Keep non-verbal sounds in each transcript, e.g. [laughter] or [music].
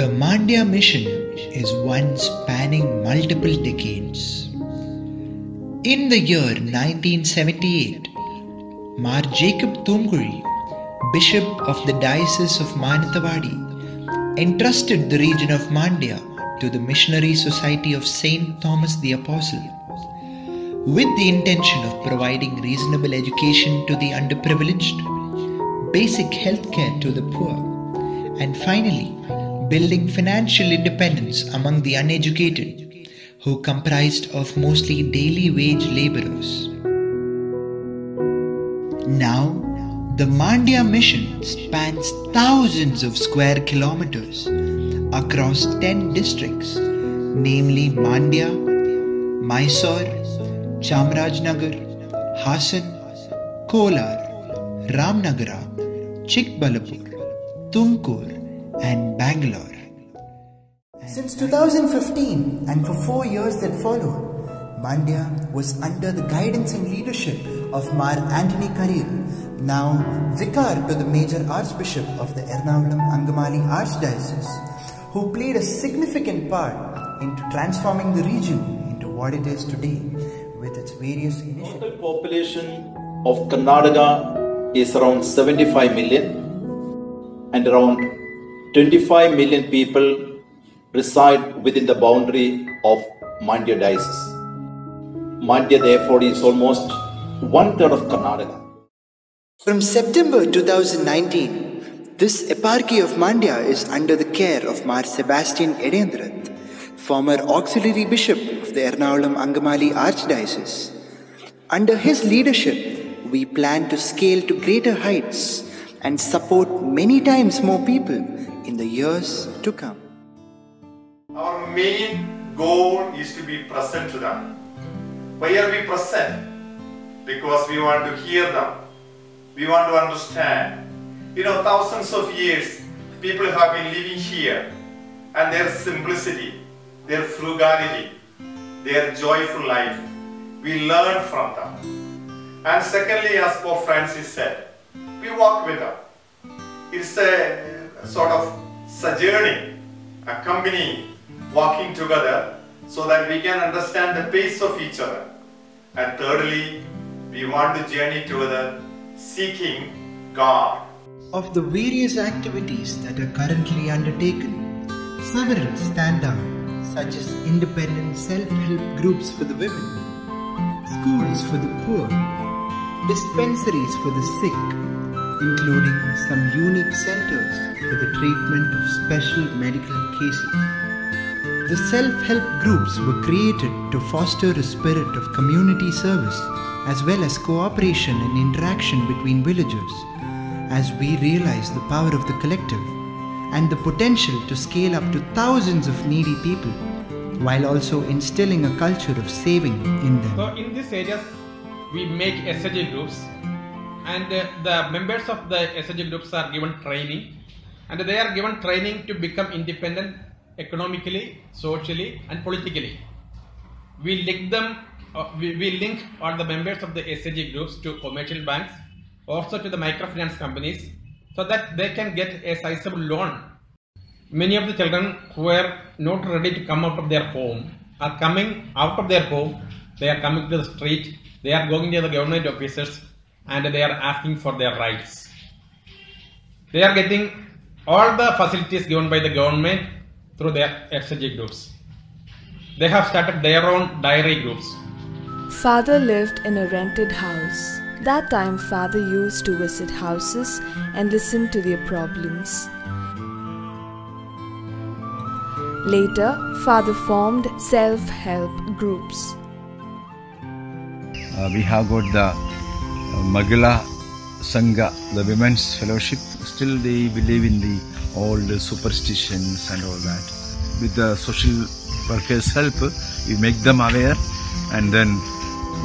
The Mandya mission is one spanning multiple decades. In the year 1978, Mar Jacob Thoomkuzhy, Bishop of the Diocese of Mananthavadi, entrusted the region of Mandya to the Missionary Society of Saint Thomas the Apostle with the intention of providing reasonable education to the underprivileged, basic health care to the poor, and finally, building financial independence among the uneducated who comprised of mostly daily wage laborers. Now, the Mandya mission spans thousands of square kilometers across 10 districts, namely Mandya, Mysore, Chamarajnagar, Hassan, Kolar, Ramnagara, Chikbalapur, Tumkur, and Bangalore. Since 2015 and for four years that followed, Mandya was under the guidance and leadership of Mar Anthony Kariyil, now Vicar to the major Archbishop of the Ernakulam Angamali Archdiocese, who played a significant part into transforming the region into what it is today with its various initiatives. The Total population of Karnataka is around 75 million and around 25 million people reside within the boundary of Mandya diocese. Mandya therefore is almost one third of Karnataka. From September 2019, this eparchy of Mandya is under the care of Mar Sebastian Adayanthrath, former auxiliary bishop of the Ernakulam Angamali Archdiocese. Under his leadership, we plan to scale to greater heights and support many times more people in the years to come. Our main goal is to be present to them. Why are we present? Because we want to hear them. We want to understand. You know, thousands of years people have been living here and their simplicity, their frugality, their joyful life. We learn from them. And secondly, as Pope Francis said, we walk with them. It's a sort of sojourning, accompanying, walking together so that we can understand the pace of each other. And thirdly, we want to journey together seeking God. Of the various activities that are currently undertaken, several stand out, such as independent self-help groups for the women, schools for the poor, dispensaries for the sick, including some unique centers for the treatment of special medical cases. The self-help groups were created to foster a spirit of community service as well as cooperation and interaction between villagers as we realize the power of the collective and the potential to scale up to thousands of needy people while also instilling a culture of saving in them. So in these areas, we make SHG groups, and uh, the members of the SHG groups are given training, and they are given training to become independent economically, socially, and politically. We link them. Uh, we, we link all the members of the SHG groups to commercial banks, also to the microfinance companies, so that they can get a sizable loan many of the children who were not ready to come out of their home are coming out of their home they are coming to the street they are going to the government officers and they are asking for their rights they are getting all the facilities given by the government through their SHG groups they have started their own diary groups Father lived in a rented house. That time, father used to visit houses and listen to their problems. Later, father formed self help groups. Uh, we have got the uh, Magala Sangha, the women's fellowship. Still, they believe in the old superstitions and all that. With the social workers' help, we make them aware and then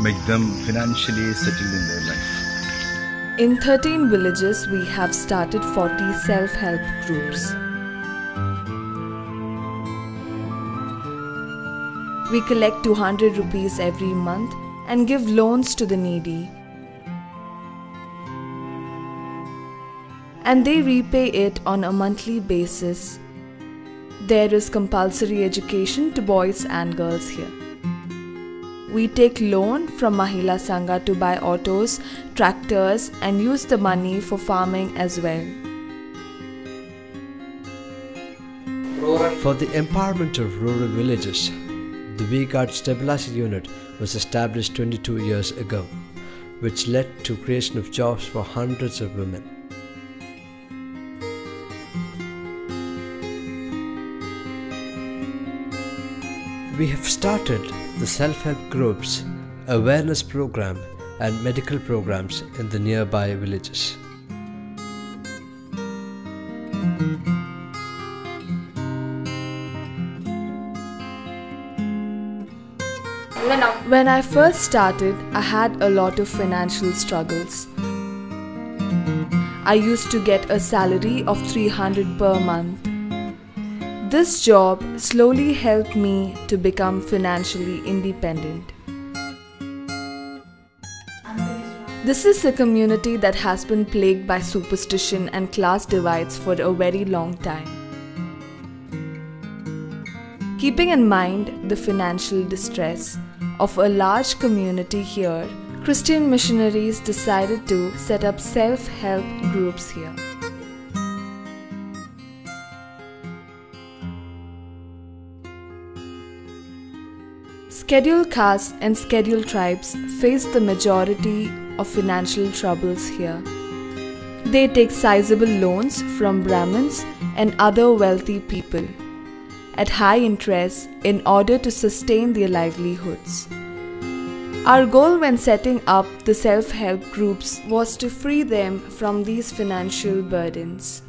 make them financially settled in their life. In 13 villages, we have started 40 self help groups. We collect 200 rupees every month and give loans to the needy. And they repay it on a monthly basis. There is compulsory education to boys and girls here. We take loan from Mahila Sangha to buy autos, tractors and use the money for farming as well. For the empowerment of rural villages, the V-Guard Stabilizer Unit was established 22 years ago, which led to creation of jobs for hundreds of women. We have started the self-help groups, awareness program and medical programs in the nearby villages. When I first started, I had a lot of financial struggles. I used to get a salary of 300 per month. This job slowly helped me to become financially independent. This is a community that has been plagued by superstition and class divides for a very long time. Keeping in mind the financial distress of a large community here, Christian missionaries decided to set up self help groups here. Scheduled castes and scheduled tribes face the majority of financial troubles here. They take sizable loans from Brahmins and other wealthy people at high interest in order to sustain their livelihoods. Our goal when setting up the self help groups was to free them from these financial burdens.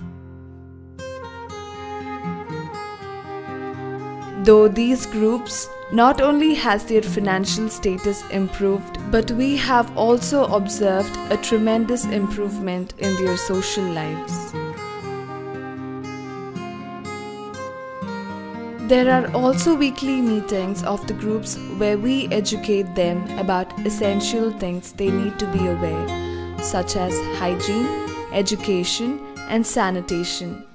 Though these groups not only has their financial status improved, but we have also observed a tremendous improvement in their social lives. There are also weekly meetings of the groups where we educate them about essential things they need to be aware, such as hygiene, education, and sanitation.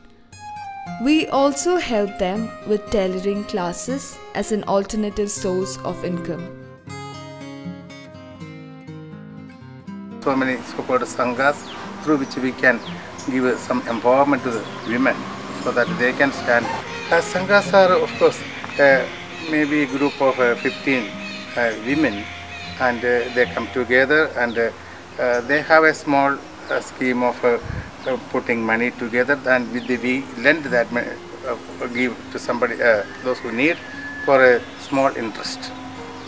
We also help them with tailoring classes as an alternative source of income. so many so-called sanghas through which we can give some empowerment to the women so that they can stand. Uh, sanghas are of course uh, maybe a group of uh, 15 uh, women and uh, they come together and uh, uh, they have a small scheme of uh, putting money together and the, we lend that money, uh, give to somebody uh, those who need for a small interest.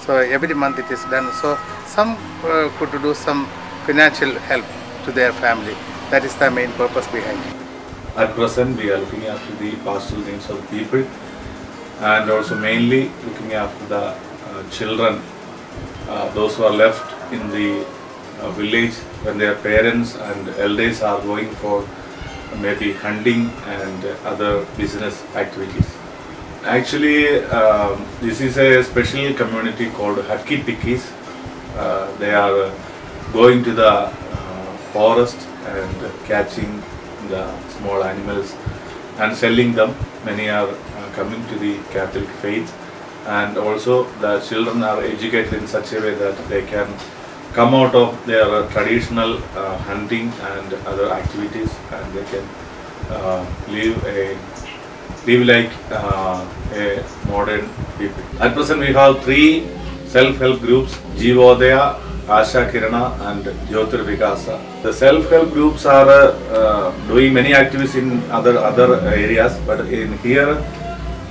So every month it is done. So some uh, could do some financial help to their family. That is the main purpose behind it. At present, we are looking after the pastoral needs of people and also mainly looking after the uh, children, uh, those who are left in the village when their parents and elders are going for maybe hunting and other business activities. Actually, um, this is a special community called Hakki Pikkis. Uh, they are going to the uh, forest and catching the small animals and selling them. Many are uh, coming to the Catholic faith, and also the children are educated in such a way that they can come out of their uh, traditional uh, hunting and other activities, and they can uh, live a live like a modern people. At present, we have three self-help groups: Jivodaya, Asha Kirana, and Jyotir Vikasa. The self-help groups are uh, doing many activities in other other areas, but in here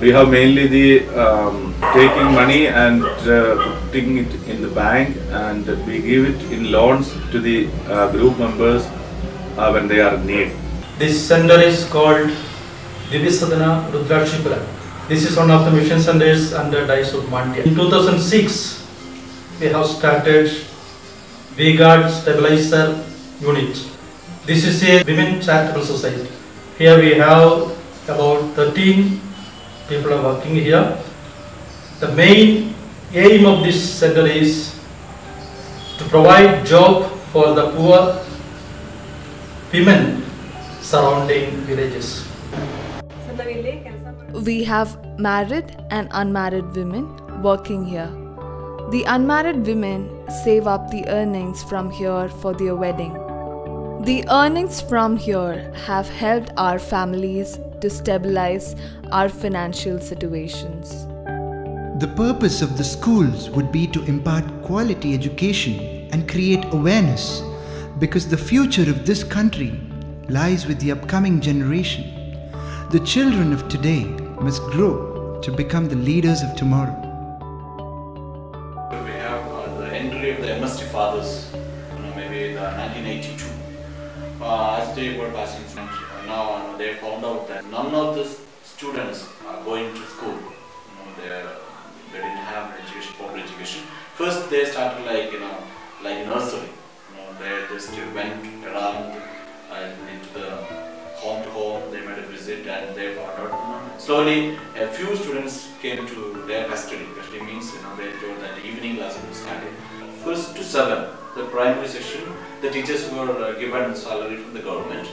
we have mainly the um, taking money and uh, putting it in the bank, and we give it in loans to the uh, group members uh, when they are in need. This center is called Divisadana Rudrakshipura. This is one of the mission centers under Diocese of Mandya. In 2006, we have started V-Guard Stabilizer Unit. This is a women charitable society. Here we have about 13 people are working here. The main aim of this center is to provide job for the poor women surrounding villages. We have married and unmarried women working here. The unmarried women save up the earnings from here for their wedding. The earnings from here have helped our families to stabilize our financial situations. The purpose of the schools would be to impart quality education and create awareness because the future of this country lies with the upcoming generation. The children of today must grow to become the leaders of tomorrow. We have uh, the entry of the MST fathers, you know, maybe the 1982. Uh, as they were passing through, uh, now uh, they found out that none of the students are going to school. You know, education. First, they started like you know, like nursery. You know, they just went around uh, into the home to home. They made a visit and they found out. Slowly, a few students came to their custody. Custody means you know they told that evening class will start. First to seven, the primary section, the teachers were uh, given salary from the government.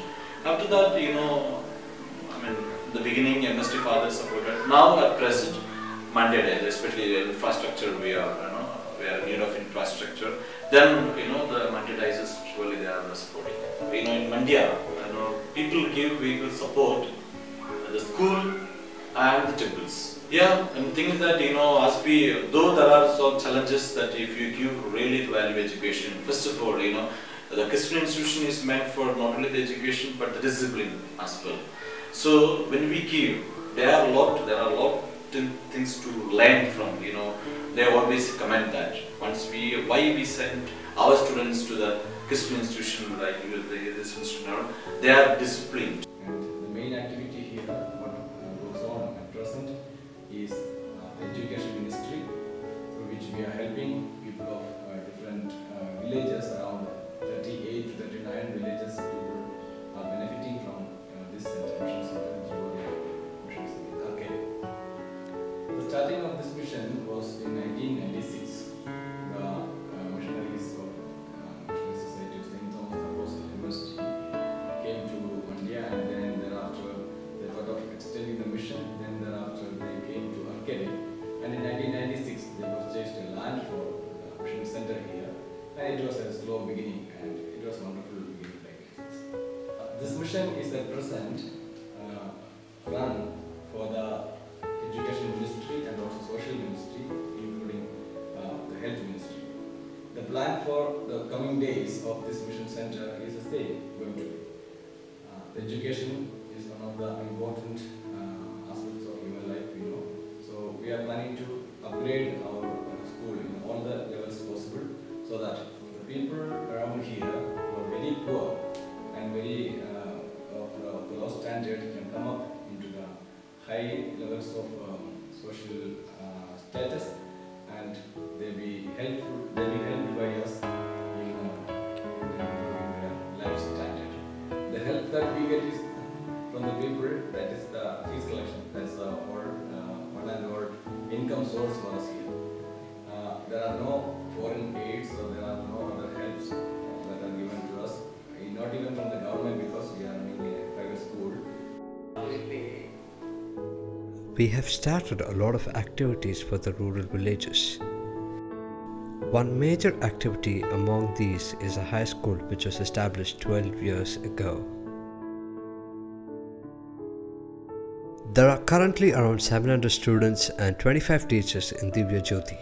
After that, you know, I mean, the beginning MST fathers supported. Now at present, Monday especially the infrastructure, we are, you know, we are in need of infrastructure. Then, you know, the Monday surely they are supporting. You know, in Mandya, you know, people give vehicle support the school and the temples. Yeah, and things that you know, as we though there are some challenges that if you give really value education, first of all, you know, the Christian institution is meant for not only the education but the discipline as well. So when we give, there are a lot, there are a lot things to learn from. You know, they always comment that once we, why we send our students to the Christian institution like this institution, they are disciplined. And The main activity here, what goes on at present, is uh, the education ministry, through which we are helping people of uh, different uh, villages We have started a lot of activities for the rural villages. One major activity among these is a high school which was established 12 years ago. There are currently around 700 students and 25 teachers in Divya Jyoti.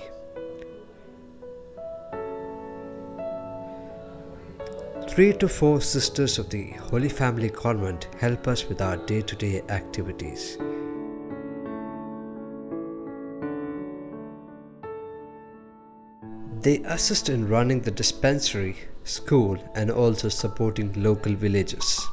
Three to four sisters of the Holy Family Convent help us with our day to day activities. They assist in running the dispensary, school, and also supporting local villages.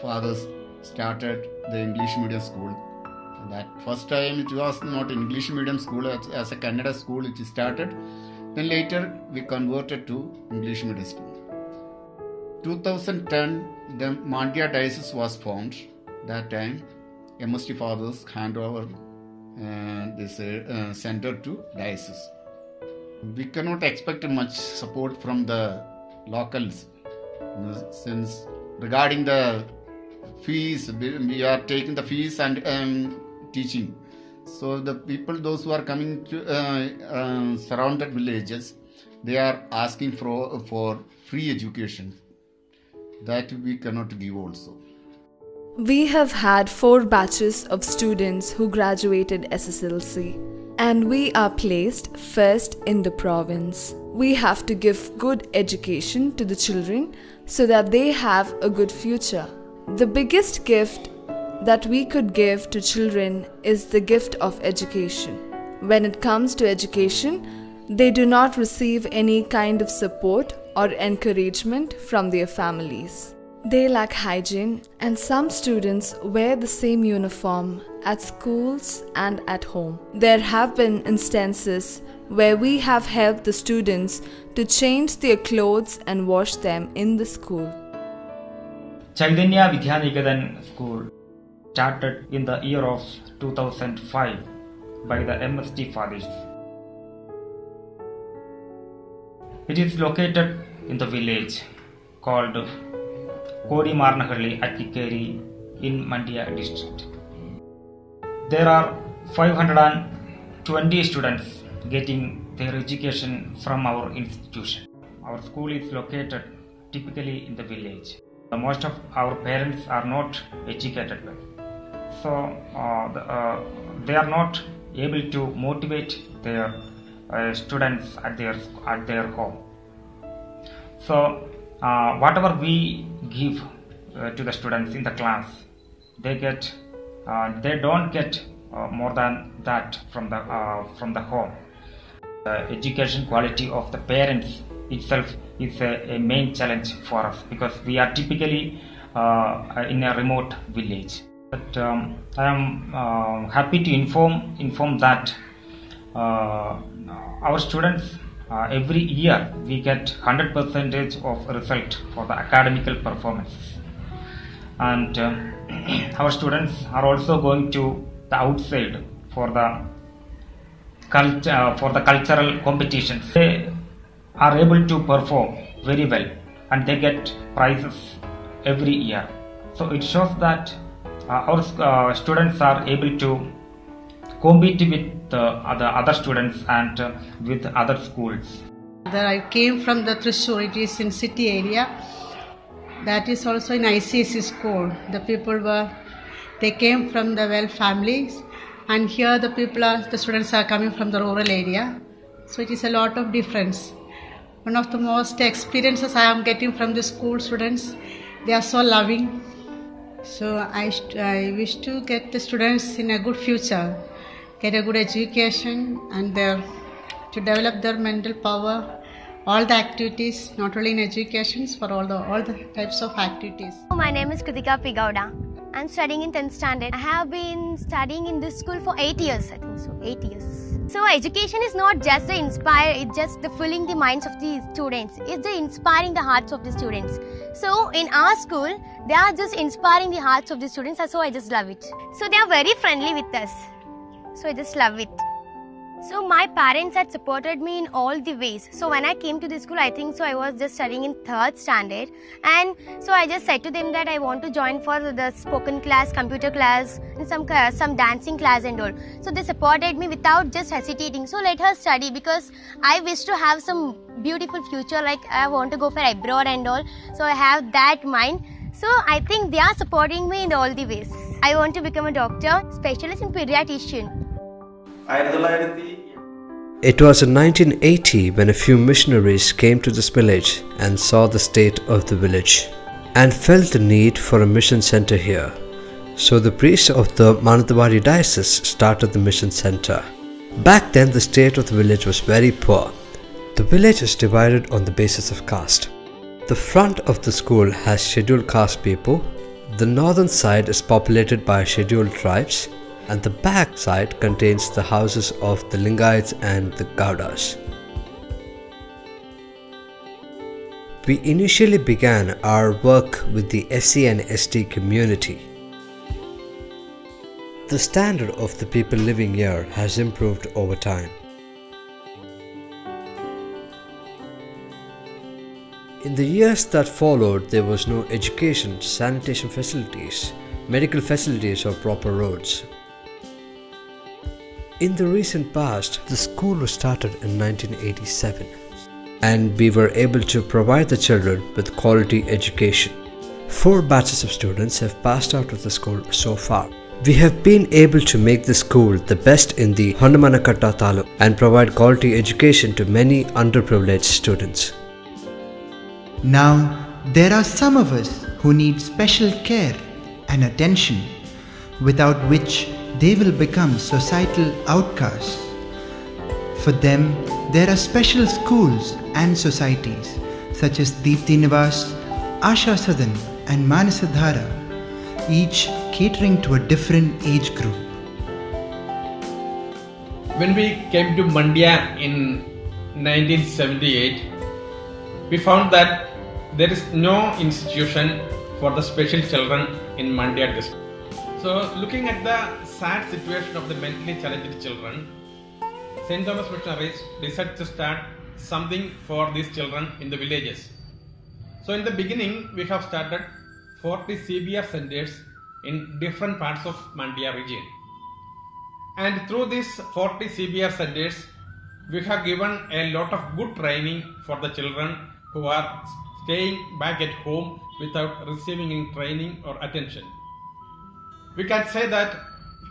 fathers started the English medium school. That first time it was not English medium school as, a Kannada school it started. Then later we converted to English medium school. 2010 the Mandya diocese was formed. That time MST fathers hand over uh, this uh, center to diocese. We cannot expect much support from the locals since regarding the fees, we are taking the fees and um, teaching. So the people, those who are coming to uh, uh, surrounded villages, they are asking for for free education. That we cannot give also. We have had four batches of students who graduated SSLC, and we are placed first in the province. We have to give good education to the children so that they have a good future. The biggest gift that we could give to children is the gift of education. When it comes to education, they do not receive any kind of support or encouragement from their families. They lack hygiene, and some students wear the same uniform at schools and at home. There have been instances where we have helped the students to change their clothes and wash them in the school. Chaitanya Vidyaniketan School started in the year of 2005 by the MST fathers. It is located in the village called Kodi Marnahalli at Kikeri in Mandya district. There are 520 students getting their education from our institution. Our school is located typically in the village. Most of our parents are not educated well. So uh, the, uh, they are not able to motivate their uh, students at their at their home. So uh, whatever we give uh, to the students in the class, they get uh, they don't get more than that from the from the home. The education quality of the parents itself is a, a main challenge for us because we are typically in a remote village. But um, I am uh, happy to inform inform that uh, our students uh, every year we get 100 percentage of result for the academical performance, and [clears throat] our students are also going to the outside for the culture for the cultural competitions. They are able to perform very well, and they get prizes every year. So it shows that our uh, students are able to compete with other other students and uh, with other schools. I came from the Thrissur, it is in city area. That is also in ICC school. The people were, they came from the well families, and here the people are, the students are coming from the rural area. So it is a lot of difference. One of the most experiences I am getting from the school students, they are so loving, so I, I wish to get the students in a good future, get a good education and their, to develop their mental power, all the activities, not only in education, for all the all the types of activities. My name is Kritika Pigauda. I'm studying in 10th standard. I have been studying in this school for 8 years, I think so, 8 years. So education is not just the inspire, it's just the filling the minds of the students. It's the inspiring the hearts of the students. So in our school, they are just inspiring the hearts of the students, so I just love it. So they are very friendly with us. So I just love it. So my parents had supported me in all the ways. So when I came to the school, I think so I was just studying in third standard, and so I just said to them that I want to join for the spoken class, computer class, and some some dancing class and all. So they supported me without just hesitating. So let her study because I wish to have some beautiful future. Like I want to go for abroad and all. So I have that mind. So I think they are supporting me in all the ways. I want to become a doctor, specialist in pediatrician. It was in 1980 when a few missionaries came to this village and saw the state of the village and felt the need for a mission center here. So the priests of the Mananthavadi diocese started the mission center. Back then the state of the village was very poor. The village is divided on the basis of caste. The front of the school has scheduled caste people, the northern side is populated by scheduled tribes and the back side contains the houses of the Lingayats and the Gaudas. We initially began our work with the SC and ST community. the standard of the people living here has improved over time. In the years that followed, there was no education, sanitation facilities, medical facilities, or proper roads. In the recent past, the school was started in 1987 and we were able to provide the children with quality education. Four batches of students have passed out of the school so far. We have been able to make the school the best in the Hondamanakatta Taluk and provide quality education to many underprivileged students. Now, there are some of us who need special care and attention, without which they will become societal outcasts. For them, there are special schools and societies such as Deepthi Nivas, Asha Sadan, and Manasadhara, each catering to a different age group. When we came to Mandya in 1978, we found that there is no institution for the special children in Mandya district. So, looking at the sad situation of the mentally challenged children, St. Thomas Missionaries decided to start something for these children in the villages. So, in the beginning, we have started 40 CBR centers in different parts of Mandya region. And through these 40 CBR centers, we have given a lot of good training for the children who are staying back at home without receiving any training or attention. We can say that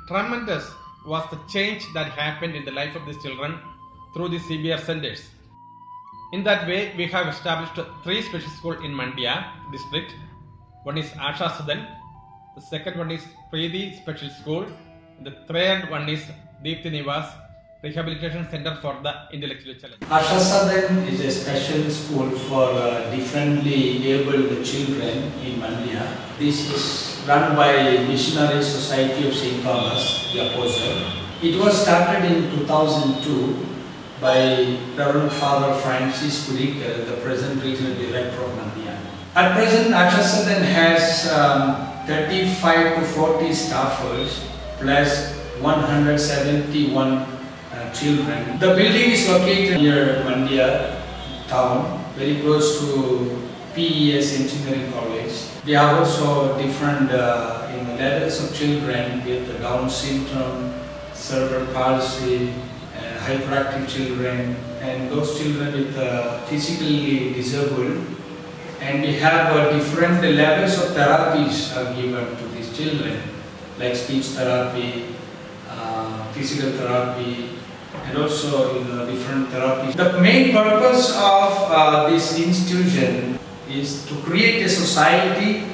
tremendous was the change that happened in the life of these children through the CBR centers. In that way, we have established three special schools in Mandya district. One is Asha Sadan, the second one is Preeti Special School, the third one is Deepthi Nivas Rehabilitation Center for the Intellectually Challenged. Asha Sadan is a special school for uh, differently abled children in Mandya. This is run by Missionary Society of St. Thomas, the Apostle. It was started in 2002 by Reverend Father Francis Kurikal, the present regional director of Mandya. At present, Asha Sadan has um, 35 to 40 staffers plus 171 uh, children. The building is located near Mandya town, very close to PES Engineering College. We have also different uh, levels of children with Down syndrome, cerebral palsy, uh, hyperactive children, and those children with uh, physically disabled. And we have uh, different levels of therapies are given to these children, like speech therapy, uh, physical therapy, and also in know, different therapies. The main purpose of uh, this institution is to create a society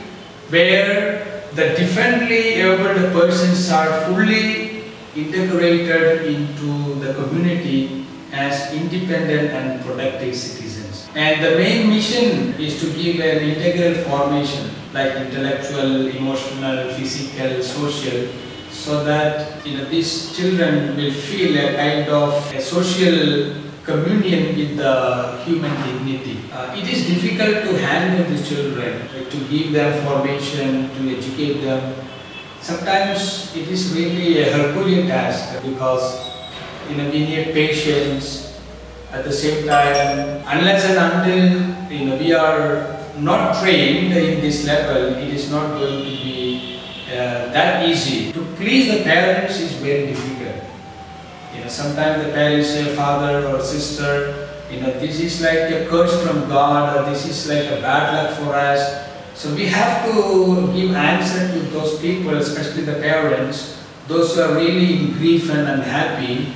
where the differently abled persons are fully integrated into the community as independent and productive citizens. And the main mission is to give an integral formation like intellectual, emotional, physical, social so that you know, these children will feel a kind of a social communion with the human dignity. Uh, it is difficult to handle the children, to give them formation, to educate them. Sometimes it is really a Herculean task because you know, we need patience. At the same time, unless and until you know, we are not trained in this level, it is not going to be uh, that easy. To please the parents is very difficult. You know, sometimes the parents say, father or sister, you know, this is like a curse from God or this is like a bad luck for us. So we have to give answer to those people, especially the parents, those who are really in grief and unhappy.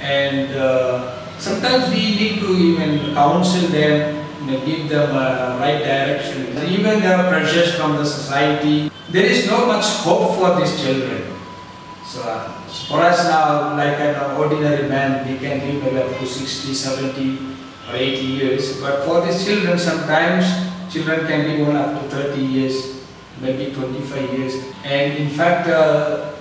And uh, sometimes we need to even counsel them, give them a right direction. Even there are pressures from the society. There is no much hope for these children. So uh, for us now, like an ordinary man, we can live maybe up to 60, 70 or 80 years. But for these children, sometimes children can live on up to 30 years, maybe 25 years. And in fact, uh,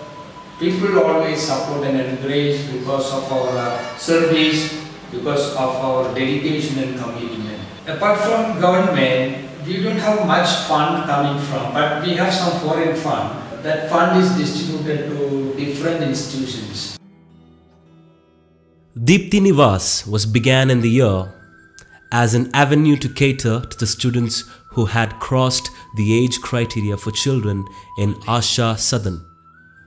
people always support and encourage because of our uh, service, because of our dedication and commitment. Apart from government, we don't have much fund coming from, but we have some foreign fund. That fund is distributed to different institutions. Deepti Nivas was began in the year as an avenue to cater to the students who had crossed the age criteria for children in Asha Sadan.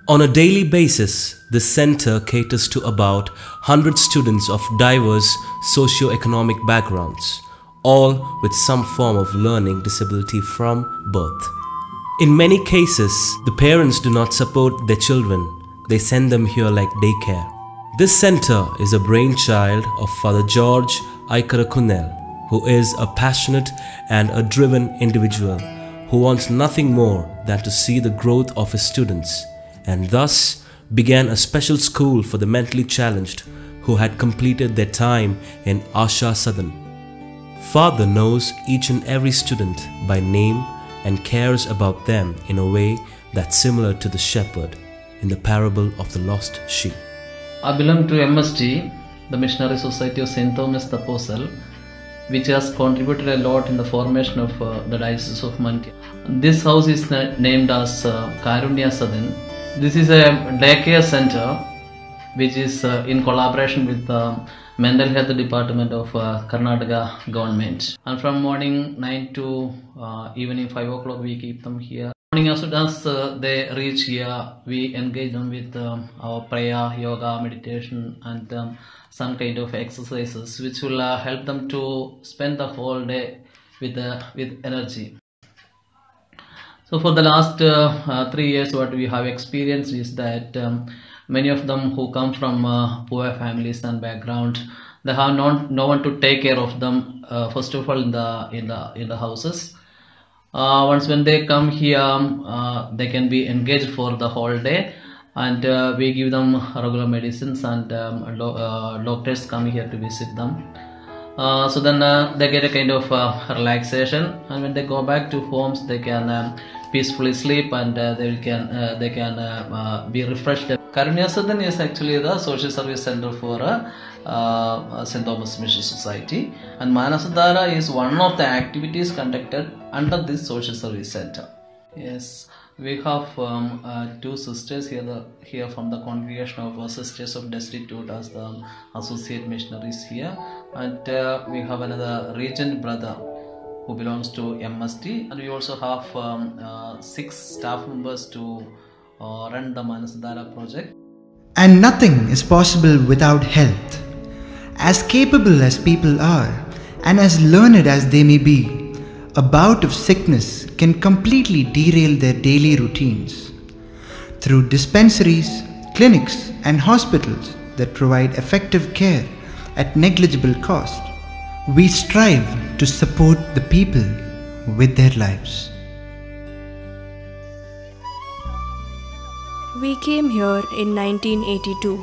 On a daily basis, the center caters to about 100 students of diverse socio-economic backgrounds, all with some form of learning disability from birth. In many cases, the parents do not support their children, they send them here like daycare. This center is a brainchild of Father George Aikarakunel, who is a passionate and a driven individual who wants nothing more than to see the growth of his students and thus began a special school for the mentally challenged who had completed their time in Asha Sadan. Father knows each and every student by name and cares about them in a way that's similar to the shepherd in the parable of the lost sheep. I belong to MST, the Missionary Society of St. Thomas the Apostle, which has contributed a lot in the formation of uh, the Diocese of Mandya. This house is na- named as uh, Karunya. This is a daycare center which is uh, in collaboration with the mental health department of uh, Karnataka government. And from morning 9 to uh, evening 5 o'clock we keep them here. Morning as soon as uh, they reach here, we engage them with um, our prayer, yoga, meditation, and um, some kind of exercises which will uh, help them to spend the whole day with uh, with energy. So for the last uh, three years, what we have experienced is that um, many of them who come from uh, poor families and background, they have not no one to take care of them. Uh, first of all, in the in the in the houses. Uh, once when they come here, um, uh, they can be engaged for the whole day, and uh, we give them regular medicines, and um, uh, doctors come here to visit them. So then they get a kind of relaxation, and when they go back to homes, they can um, peacefully sleep, and uh, they can uh, they can uh, be refreshed. Karunya Sadan is actually the social service center for uh, St. Thomas Mission Society, and Manasadara is one of the activities conducted under this social service center. Yes, we have um, uh, two sisters here, the, here from the congregation of Sisters of Destitute as the associate missionaries here, and uh, we have another regent brother who belongs to MST, and we also have um, uh, six staff members to uh, run the Manasadara project. And nothing is possible without health. As capable as people are, and as learned as they may be, a bout of sickness can completely derail their daily routines. Through dispensaries, clinics, and hospitals that provide effective care at negligible cost, we strive to support the people with their lives. We came here in 1982.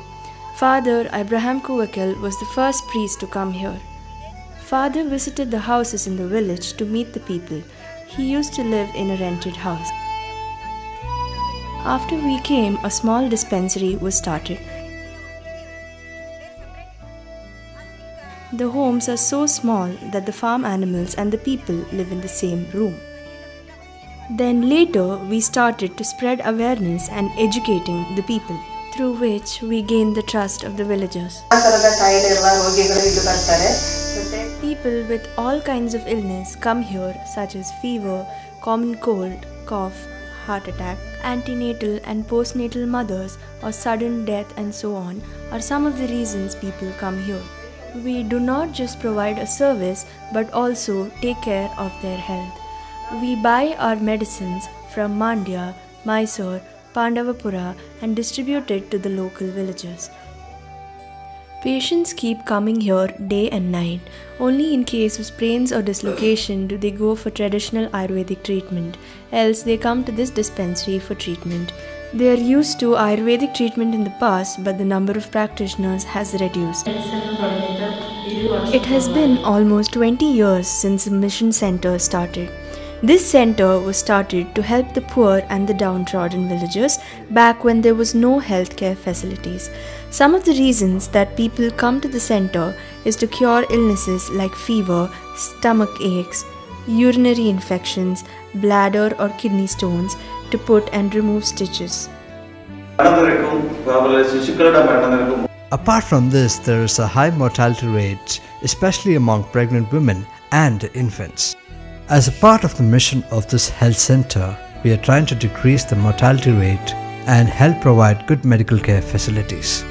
Father Abraham Kuwakil was the first priest to come here. Father visited the houses in the village to meet the people. He used to live in a rented house. After we came, a small dispensary was started. The homes are so small that the farm animals and the people live in the same room. Then later, we started to spread awareness and educating the people, through which we gained the trust of the villagers. People with all kinds of illness come here, such as fever, common cold, cough, heart attack, antenatal and postnatal mothers, or sudden death, and so on, are some of the reasons people come here. We do not just provide a service but also take care of their health. We buy our medicines from Mandya, Mysore, Pandavapura and distribute it to the local villagers. Patients keep coming here day and night. Only in case of sprains or dislocation do they go for traditional Ayurvedic treatment, else they come to this dispensary for treatment. They are used to Ayurvedic treatment in the past, but the number of practitioners has reduced. It has been almost 20 years since the mission center started. This center was started to help the poor and the downtrodden villagers back when there was no healthcare facilities. Some of the reasons that people come to the center is to cure illnesses like fever, stomach aches, urinary infections, bladder or kidney stones to put and remove stitches. Apart from this, there is a high mortality rate, especially among pregnant women and infants. As a part of the mission of this health center, we are trying to decrease the mortality rate and help provide good medical care facilities.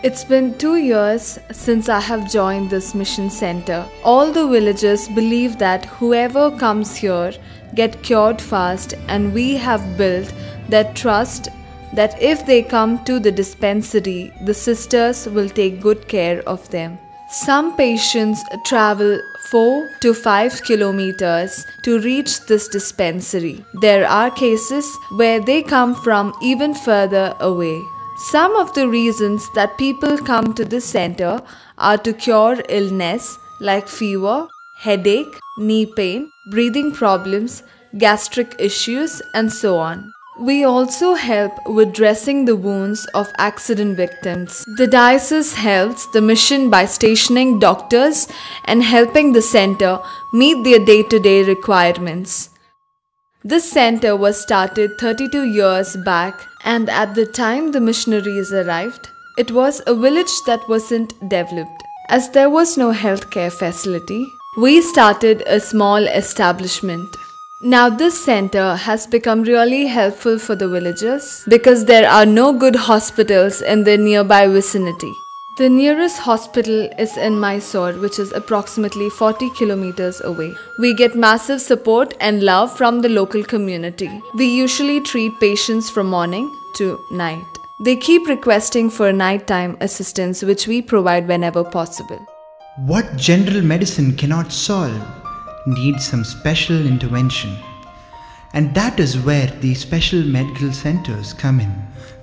It's been two years since I have joined this mission center. All the villagers believe that whoever comes here get cured fast and we have built that trust that if they come to the dispensary, the sisters will take good care of them. Some patients travel 4 to 5 kilometers to reach this dispensary. There are cases where they come from even further away. Some of the reasons that people come to this center are to cure illness like fever, headache, knee pain, breathing problems, gastric issues, and so on. We also help with dressing the wounds of accident victims. The diocese helps the mission by stationing doctors and helping the center meet their day to day requirements. This center was started 32 years back, and at the time the missionaries arrived, it was a village that wasn't developed. As there was no healthcare facility, we started a small establishment. Now, this center has become really helpful for the villagers because there are no good hospitals in the nearby vicinity. The nearest hospital is in Mysore, which is approximately 40 kilometers away. We get massive support and love from the local community. We usually treat patients from morning to night. They keep requesting for nighttime assistance, which we provide whenever possible. What general medicine cannot solve needs some special intervention. And that is where the special medical centers come in,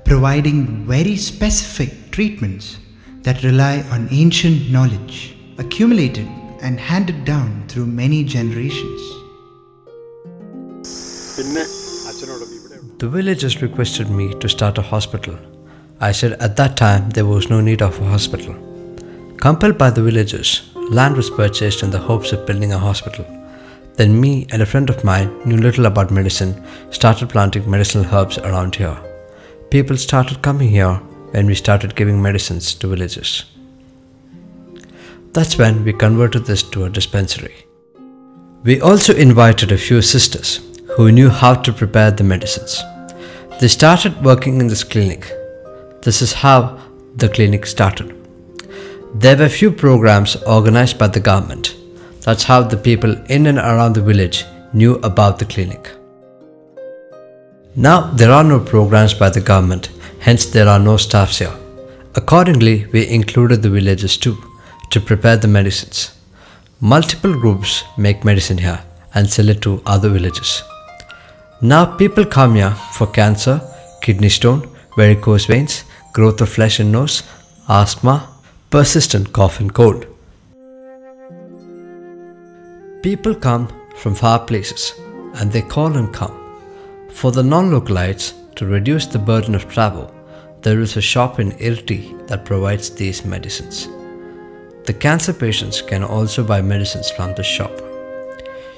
providing very specific treatments that rely on ancient knowledge accumulated and handed down through many generations. The villagers requested me to start a hospital. I said at that time there was no need of a hospital. Compelled by the villagers, land was purchased in the hopes of building a hospital. Then me and a friend of mine knew little about medicine, started planting medicinal herbs around here. People started coming here when we started giving medicines to villagers. That's when we converted this to a dispensary. We also invited a few sisters who knew how to prepare the medicines. They started working in this clinic. This is how the clinic started. There were few programs organized by the government. That's how the people in and around the village knew about the clinic. Now there are no programs by the government, hence there are no staffs here. Accordingly, we included the villagers too to prepare the medicines. Multiple groups make medicine here and sell it to other villages. Now people come here for cancer, kidney stone, varicose veins, growth of flesh and nose, asthma, persistent cough and cold. People come from far places and they call and come. For the non-localites, to reduce the burden of travel, there is a shop in Irti that provides these medicines. The cancer patients can also buy medicines from the shop.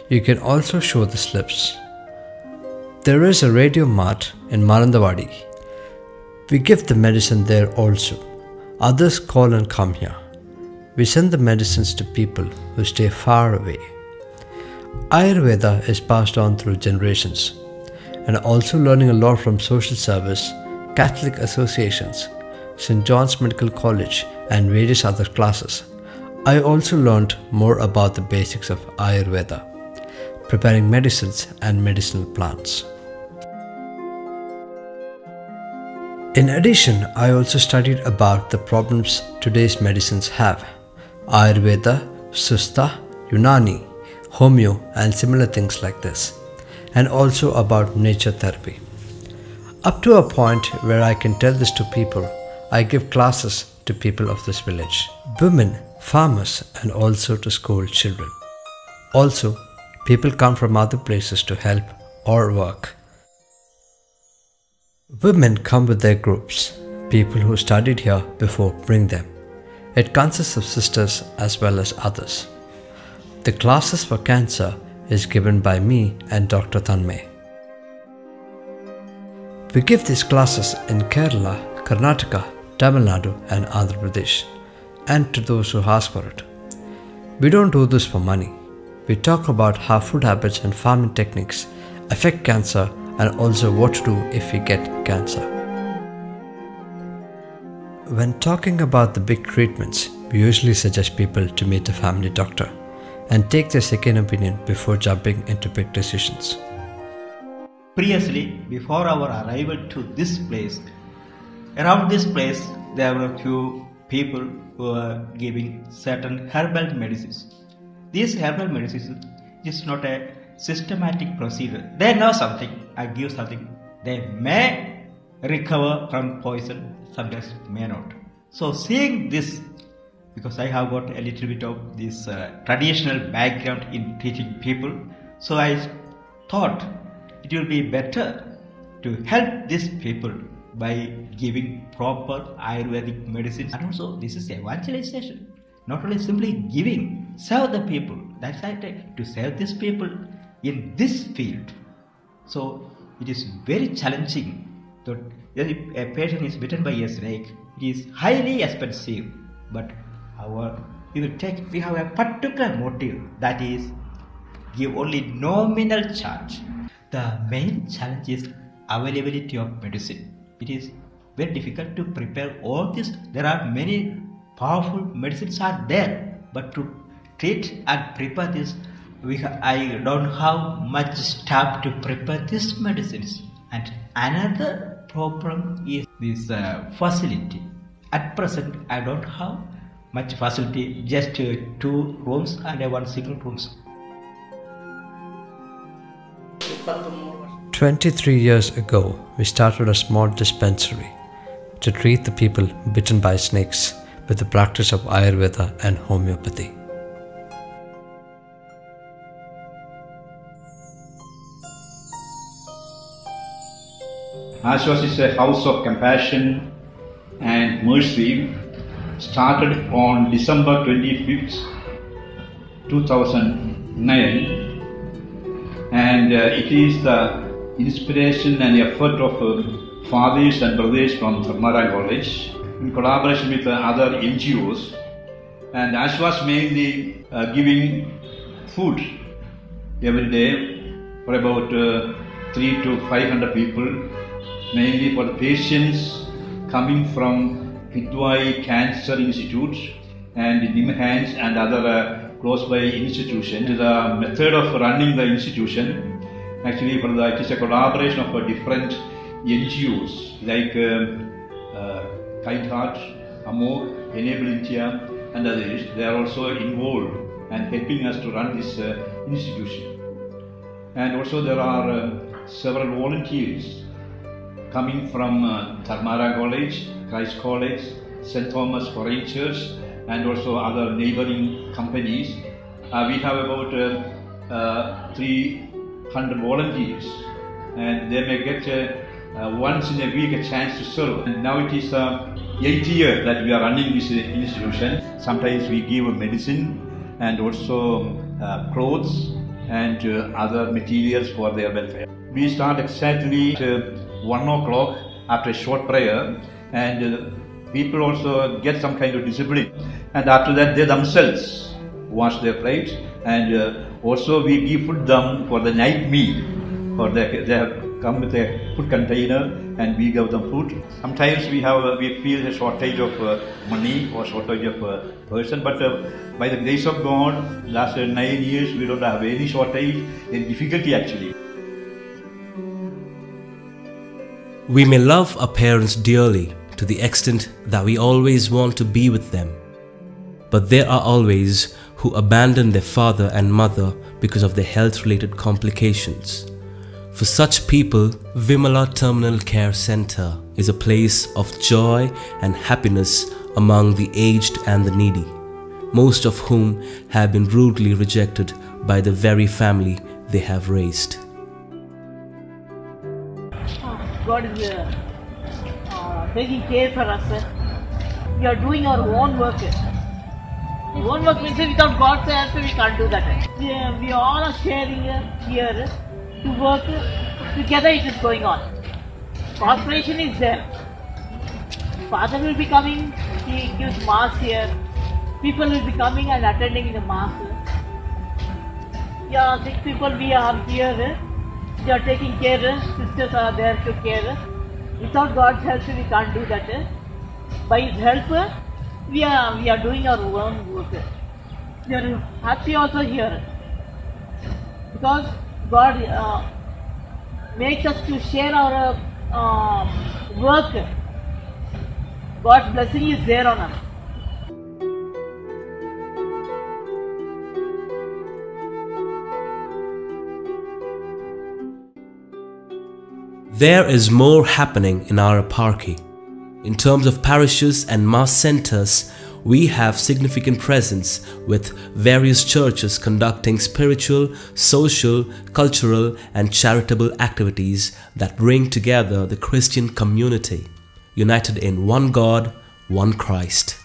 You can also show the slips. There is a radio mart in Mananthavadi. We give the medicine there also. Others call and come here. We send the medicines to people who stay far away. Ayurveda is passed on through generations and also learning a lot from social service, Catholic associations, St. John's Medical College, and various other classes. I also learned more about the basics of Ayurveda, preparing medicines and medicinal plants. In addition, I also studied about the problems today's medicines have Ayurveda, Susta, Unani, Homeo, and similar things like this, and also about nature therapy. Up to a point where I can tell this to people, I give classes to people of this village, women, farmers, and also to school children. Also, people come from other places to help or work. Women come with their groups. People who studied here before bring them. It consists of sisters as well as others. The classes for cancer is given by me and Dr. Tanmay. We give these classes in Kerala, Karnataka, Tamil Nadu, and Andhra Pradesh, and to those who ask for it. We don't do this for money. We talk about how food habits and farming techniques affect cancer and also what to do if we get cancer. When talking about the big treatments, we usually suggest people to meet a family doctor and take their second opinion before jumping into big decisions. Previously, before our arrival to this place, around this place there were a few people who were giving certain herbal medicines. These herbal medicines is not a systematic procedure. They know something, I give something. They may recover from poison, sometimes may not. So seeing this, because I have got a little bit of this uh, traditional background in teaching people, so I thought it will be better to help these people by giving proper Ayurvedic medicines. And also, this is evangelization. Not only simply giving, serve the people. That's take to serve these people in this field. So, it is very challenging that if a patient is bitten by a snake, it is highly expensive. But our we will take we have a particular motive that is give only nominal charge. The main challenge is availability of medicine. It is very difficult to prepare all this. There are many powerful medicines are there, but to treat and prepare this, we I don't have much staff to prepare these medicines. And another problem is this uh, facility. At present, I don't have much facility, just uh, two rooms and uh, one single rooms. 23 years ago, we started a small dispensary to treat the people bitten by snakes with the practice of Ayurveda and homeopathy. Ashwas is a house of compassion and mercy started on December 25th, 2009 and uh, it is the inspiration and effort of uh, fathers and brothers from Dharmaram College in collaboration with uh, other NGOs and Ashwas mainly giving food every day for about uh, 3 to 500 people mainly for the patients coming from Kidwai Cancer Institute and Nimhans and other uh, close by institutions. The method of running the institution actually for the, it is a collaboration of uh, different NGOs like um, uh, Kind Heart, Amor, Enable India and others. They are also involved and helping us to run this uh, institution. And also there are uh, several volunteers coming from uh, College, Christ College, St. Thomas Forane Church, and also other neighboring companies. Uh, we have about uh, uh, 300 volunteers, and they may get once in a week a chance to serve. And now it is uh, eighth year that we are running this institution. Sometimes we give medicine and also uh, clothes and uh, other materials for their welfare. We start exactly at 1 o'clock after a short prayer and people also get some kind of discipline and after that they themselves wash their plates and uh, also we give food them for the night meal or they, they have come with a food container and we give them food. Sometimes we have uh, we feel a shortage of uh, money or shortage of uh, person but uh, by the grace of God last nine years we don't have any shortage any difficulty actually. We may love our parents dearly to the extent that we always want to be with them. But there are always who abandon their father and mother because of their health related complications. For such people, Vimala Terminal Care Center is a place of joy and happiness among the aged and the needy, most of whom have been rudely rejected by the very family they have raised. God is uh, uh, taking care for us. we are doing our own work. Own work means without God's help we can't do that. We, uh, we all are sharing here to work together. It is going on. Cooperation is there. Father will be coming. He gives mass here. People will be coming and attending the mass. Yeah, sick people we are here. They are taking care. Sisters are there to care. Without God's help, we can't do that. By His help, we are we are doing our own work. We are happy also here because God uh, makes us to share our uh, work. God's blessing is there on us. There is more happening in our eparchy. In terms of parishes and mass centers, we have significant presence with various churches conducting spiritual, social, cultural, and charitable activities that bring together the Christian community, united in one God, one Christ.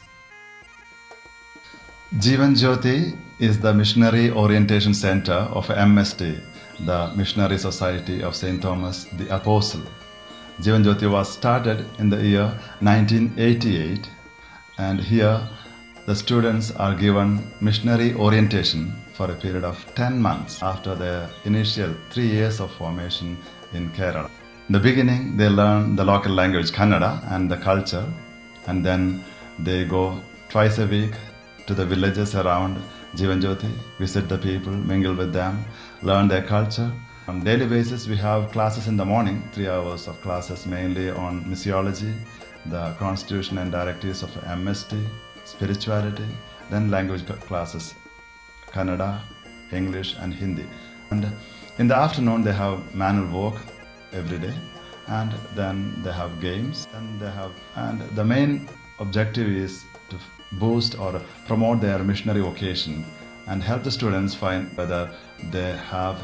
Jivan Jyoti is the Missionary Orientation Center of MST, the Missionary Society of St. Thomas the Apostle. Jivan Jyoti was started in the year 1988 and here the students are given missionary orientation for a period of 10 months after their initial 3 years of formation in Kerala. In the beginning they learn the local language Kannada and the culture and then they go twice a week to the villages around Jivan Jyoti, visit the people, mingle with them, learn their culture. On daily basis, we have classes in the morning, three hours of classes mainly on missiology, the constitution and directives of MST, spirituality, then language classes, Kannada, English and Hindi. And in the afternoon, they have manual work every day and then they have games and they have and the main objective is to boost or promote their missionary vocation and help the students find whether they have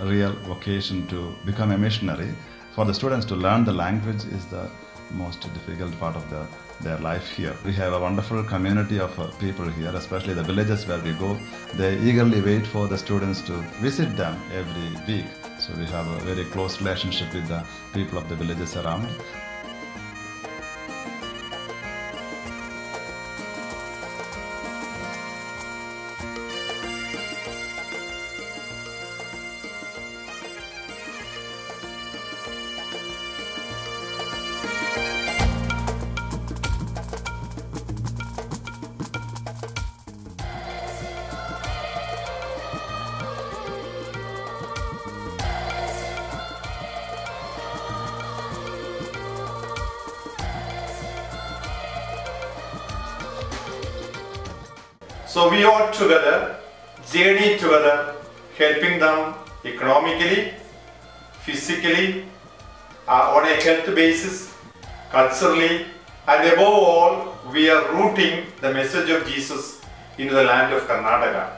real vocation to become a missionary. For the students to learn the language is the most difficult part of the, their life here. We have a wonderful community of uh, people here, especially the villages where we go. They eagerly wait for the students to visit them every week. So we have a very close relationship with the people of the villages around. Helping them economically, physically, uh, on a health basis, culturally, and above all, we are rooting the message of Jesus into the land of Karnataka.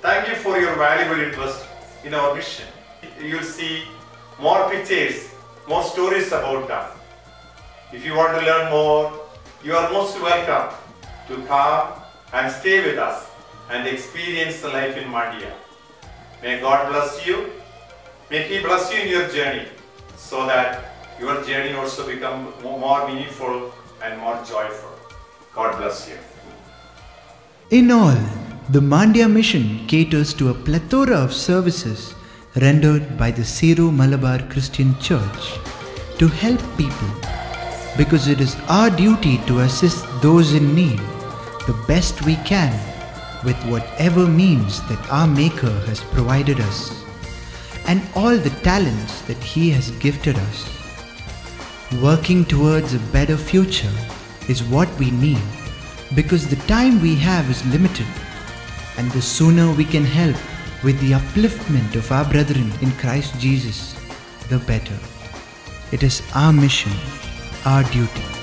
Thank you for your valuable interest in our mission. You'll see more pictures, more stories about them. If you want to learn more, you are most welcome to come and stay with us and experience the life in Mandya. May God bless you. May He bless you in your journey so that your journey also become more meaningful and more joyful. God bless you. In all, the Mandya mission caters to a plethora of services rendered by the Syro Malabar Christian Church to help people because it is our duty to assist those in need the best we can with whatever means that our Maker has provided us and all the talents that He has gifted us. Working towards a better future is what we need because the time we have is limited and the sooner we can help with the upliftment of our brethren in Christ Jesus, the better. It is our mission, our duty.